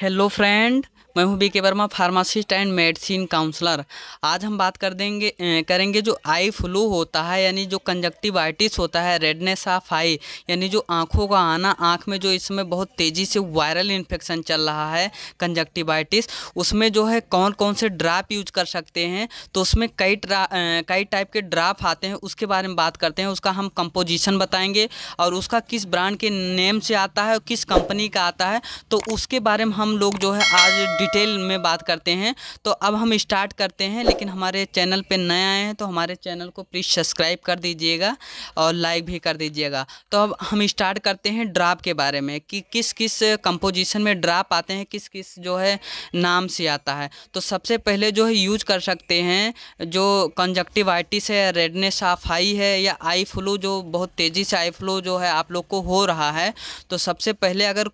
hello friend. मैं हूँ BK Verma pharmacist and medicine counsellor आज हम बात कर देंगे करेंगे जो आई फ्लू होता है, यानी जो कंजक्टिवाइटिस होता है रेडनेस ऑफ़ आई यानी जो आँखों का आना, आँख में जो इसमें बहुत तेज़ी से वायरल इन्फेक्शन चल रहा है कंजक्टिवाइटिस उसमें जो है कौन कौन से ड्राप यूज़ कर सकते हैं तो उसमें कई कई टाइप के ड्राप आते हैं, उसके बारे में बात करते हैं, उसका हम कंपोजिशन बताएँगे, और उसका किस ब्रांड के नेम से आता है और किस कंपनी का आता है तो उसके बारे में हम लोग जो है आज डिटेल में बात करते हैं। तो अब हम स्टार्ट करते हैं, लेकिन हमारे चैनल पे नए आए हैं तो हमारे चैनल को प्लीज़ सब्सक्राइब कर दीजिएगा और लाइक भी कर दीजिएगा। तो अब हम स्टार्ट करते हैं ड्राप के बारे में, कि किस किस कंपोजिशन में ड्राप आते हैं किस किस जो है नाम से आता है। तो सबसे पहले जो है यूज़ कर सकते हैं, जो कंजक्टिवाइटिस है रेडनेस ऑफ़ आई है, या आई फ्लू जो बहुत तेज़ी से आई फ्लू जो है आप लोग को हो रहा है। तो सबसे पहले अगर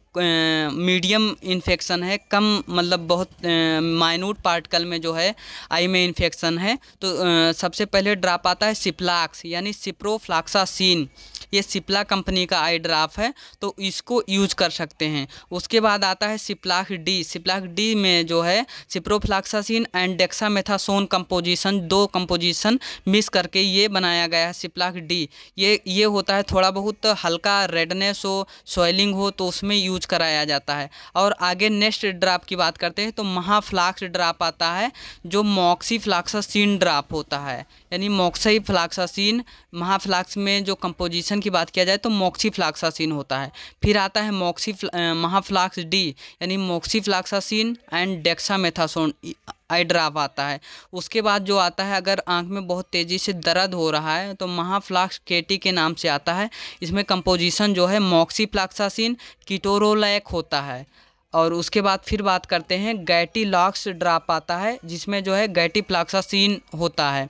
मीडियम इन्फेक्शन है, कम मतलब मतलब बहुत माइनूट पार्टिकल में जो है आई में इन्फेक्शन है। तो सबसे पहले ड्राप आता है सिप्लाक्स यानी सिप्रोफ्लाक्सासिन ये सिप्ला कंपनी का आई ड्राफ है तो इसको यूज़ कर सकते हैं। उसके बाद आता है सिप्लाक डी। सिप्लाक डी में जो है सिप्रोफ्लाक्सासिन एंड डेक्सामेथासोन कंपोजिशन, दो कंपोजिशन मिस करके ये बनाया गया है सिप्लाक डी। ये ये होता है थोड़ा बहुत हल्का रेडनेस हो, सॉइलिंग हो तो उसमें यूज़ कराया जाता है। और आगे नेक्स्ट ड्राप की बात करते हैं तो महाफ्लाक्स ड्राप आता है, जो मॉक्सी फ्लाक्सासिन ड्राप होता है। यानी मॉक्सी फ्लाक्सासिन महाफ्लाक्स में जो कंपोजिशन की बात किया जाए तो मॉक्सी फ्लाक्सासिन होता है। फिर आता है मॉक्सी महाफ्लाक्स डी, यानी moxifloxacin and dexamethasone eye drop आता है। उसके बाद जो आता है, अगर आँख में बहुत तेज़ी से दर्द हो रहा है तो महाफ्लाक्स केटी के नाम से आता है। इसमें कंपोजिशन जो है मॉक्सी फ्लाक्सासिन कीटोरोलैक होता है। और उसके बाद फिर बात करते हैं गैटी लॉक्स ड्राप आता है, जिसमें जो है गैटी प्लाक्सासिन होता है।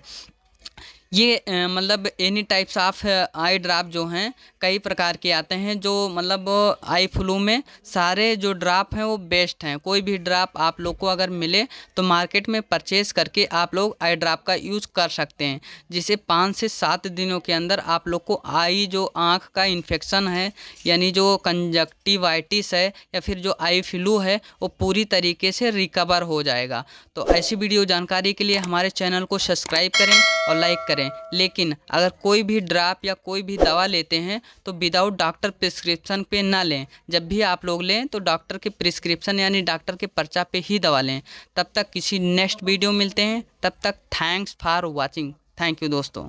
ये मतलब any types of eye drop जो हैं, कई प्रकार के आते हैं जो मतलब आई फ्लू में सारे जो ड्राप हैं वो बेस्ट हैं। कोई भी ड्राप आप लोग को अगर मिले तो मार्केट में परचेज़ करके आप लोग आई ड्राप का यूज़ कर सकते हैं, जिसे पाँच से सात दिनों के अंदर आप लोग को आई जो आँख का इन्फेक्शन है, यानी जो कंजक्टिवाइटिस है, या फिर जो आई फ्लू है, वो पूरी तरीके से रिकवर हो जाएगा। तो ऐसी वीडियो जानकारी के लिए हमारे चैनल को सब्सक्राइब करें और लाइक करें। करें लेकिन अगर कोई भी ड्राप या कोई भी दवा लेते हैं तो विदाउट डॉक्टर प्रिस्क्रिप्शन पे ना लें। जब भी आप लोग लें तो डॉक्टर के प्रिस्क्रिप्शन यानी डॉक्टर के पर्चा पे ही दवा लें। तब तक किसी नेक्स्ट वीडियो मिलते हैं। तब तक thanks for watching thank you दोस्तों।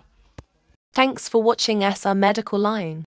Thanks for watching SR Medical Line.